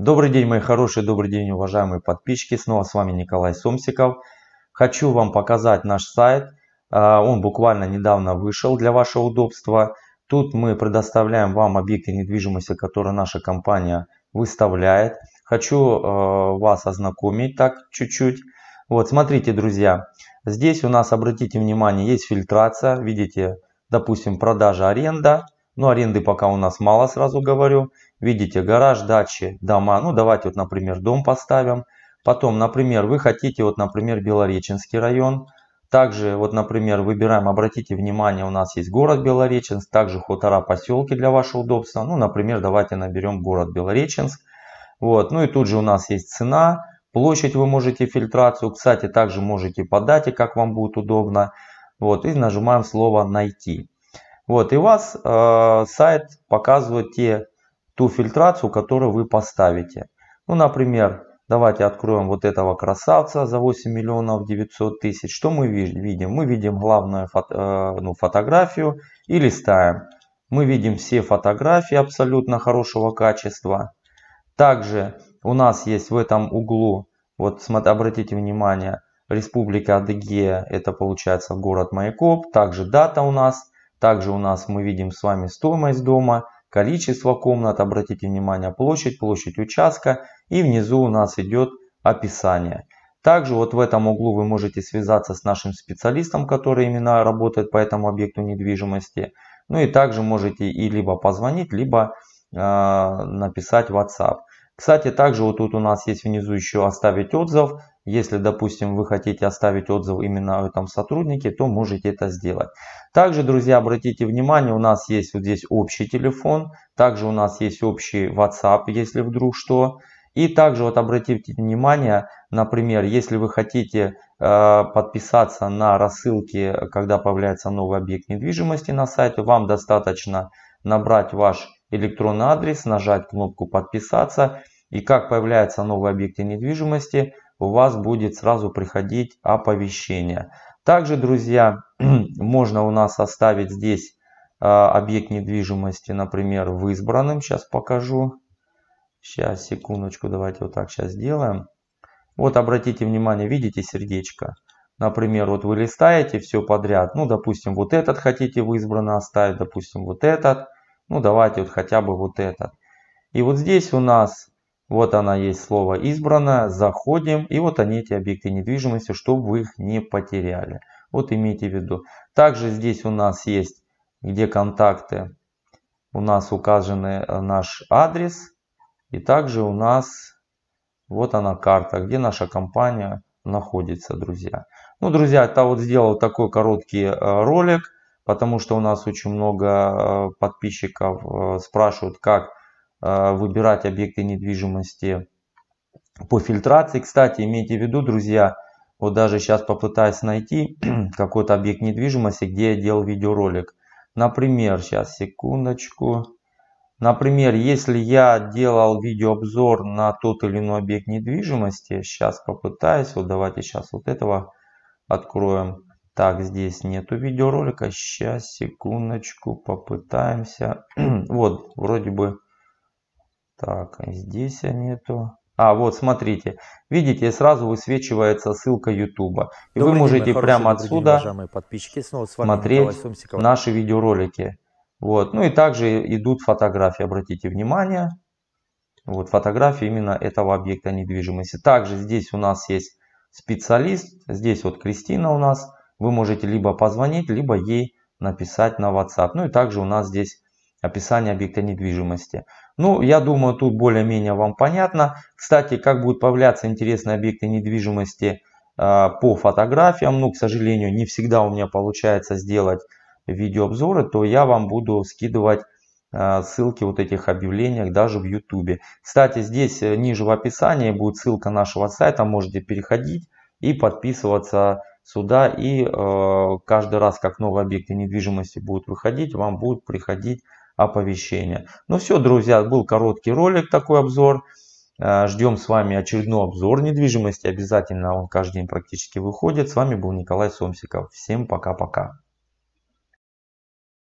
Добрый день, мои хорошие, добрый день, уважаемые подписчики. Снова с вами Николай Сомсиков. Хочу вам показать наш сайт. А, он буквально недавно вышел для вашего удобства. Тут мы предоставляем вам объекты недвижимости, которые наша компания выставляет. Хочу а, вас ознакомить так чуть-чуть. Вот, смотрите, друзья. Здесь у нас, обратите внимание, есть фильтрация. Видите, допустим, продажа, аренда. Но ну, аренды пока у нас мало, сразу говорю. Видите, гараж, дачи, дома. Ну, давайте вот, например, дом поставим. Потом, например, вы хотите, вот, например, Белореченский район. Также, вот, например, выбираем, обратите внимание, у нас есть город Белореченск, также хутора, поселки для вашего удобства. Ну, например, давайте наберем город Белореченск. Вот, ну и тут же у нас есть цена, площадь вы можете фильтрацию. Кстати, также можете по дате, как вам будет удобно. Вот, и нажимаем слово «Найти». Вот, и у вас э, сайт показывает те, ту фильтрацию, которую вы поставите. Ну, например, давайте откроем вот этого красавца за 8 миллионов 900 тысяч. Что мы видим? Мы видим главную фото, э, ну, фотографию и листаем. Мы видим все фотографии абсолютно хорошего качества. Также у нас есть в этом углу, вот обратите внимание, Республика Адыгея, это получается город Майкоп. Также дата у нас также у нас мы видим с вами стоимость дома, количество комнат, обратите внимание, площадь, площадь участка и внизу у нас идет описание. Также вот в этом углу вы можете связаться с нашим специалистом, который именно работает по этому объекту недвижимости. Ну и также можете и либо позвонить, либо э, написать WhatsApp. Кстати, также вот тут у нас есть внизу еще оставить отзыв. Если, допустим, вы хотите оставить отзыв именно о этом сотруднике, то можете это сделать. Также, друзья, обратите внимание, у нас есть вот здесь общий телефон. Также у нас есть общий WhatsApp, если вдруг что. И также вот обратите внимание, например, если вы хотите э, подписаться на рассылки, когда появляется новый объект недвижимости на сайте, вам достаточно набрать ваш электронный адрес, нажать кнопку подписаться и как появляется новый объект недвижимости, у вас будет сразу приходить оповещение. Также, друзья, можно у нас оставить здесь а, объект недвижимости, например, в избранном. Сейчас покажу. Сейчас, секундочку, давайте вот так сейчас сделаем. Вот обратите внимание, видите сердечко? Например, вот вы листаете все подряд. Ну, допустим, вот этот хотите в избранное оставить, допустим, вот этот. Ну, давайте вот хотя бы вот этот. И вот здесь у нас вот она есть слово избранное. Заходим. И вот они эти объекты недвижимости, чтобы вы их не потеряли. Вот имейте в виду. Также здесь у нас есть, где контакты, у нас указаны э, наш адрес. И также у нас, вот она карта, где наша компания находится, друзья. Ну, друзья, это вот сделал такой короткий э, ролик, потому что у нас очень много э, подписчиков спрашивают, как выбирать объекты недвижимости по фильтрации. Кстати, имейте в виду, друзья, вот даже сейчас попытаюсь найти какой-то объект недвижимости, где я делал видеоролик. Например, сейчас, секундочку. Например, если я делал видеообзор на тот или иной объект недвижимости, сейчас попытаюсь, вот давайте сейчас вот этого откроем. Так, здесь нету видеоролика, сейчас, секундочку, попытаемся. вот, вроде бы так, а здесь нету. А, вот, смотрите. Видите, сразу высвечивается ссылка YouTube. И Добрый вы можете день, прямо отсюда подписчики. Снова с вами смотреть наши видеоролики. Вот. Ну и также идут фотографии, обратите внимание. Вот фотографии именно этого объекта недвижимости. Также здесь у нас есть специалист. Здесь вот Кристина у нас. Вы можете либо позвонить, либо ей написать на WhatsApp. Ну и также у нас здесь описание объекта недвижимости. Ну, я думаю, тут более-менее вам понятно. Кстати, как будут появляться интересные объекты недвижимости э, по фотографиям, ну, к сожалению, не всегда у меня получается сделать видеообзоры, то я вам буду скидывать э, ссылки вот этих объявлениях даже в YouTube. Кстати, здесь э, ниже в описании будет ссылка нашего сайта, можете переходить и подписываться сюда. И э, каждый раз, как новые объекты недвижимости будут выходить, вам будут приходить оповещения. Ну все, друзья, был короткий ролик, такой обзор. Э, ждем с вами очередной обзор недвижимости. Обязательно он каждый день практически выходит. С вами был Николай Сомсиков. Всем пока-пока.